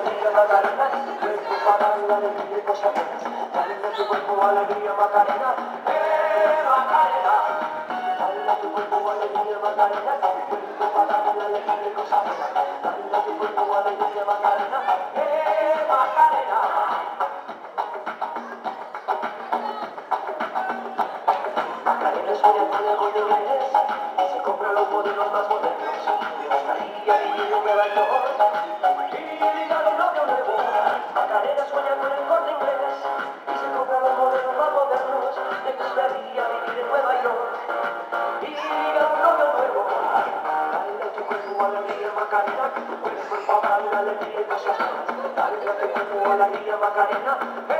Macarena, Macarena, ven para la alegría y cosas buenas. Dale tu cuerpo alegría, Macarena, eh, Macarena. Dale tu la alegría y cosas buenas. Dale tu cuerpo alegría, Macarena, Macarena. Macarena es una buena con de se compra los modelos más buenos. Macarena, con el cuerpo dale, dale, dile, calla, dale, dale, dale, dale,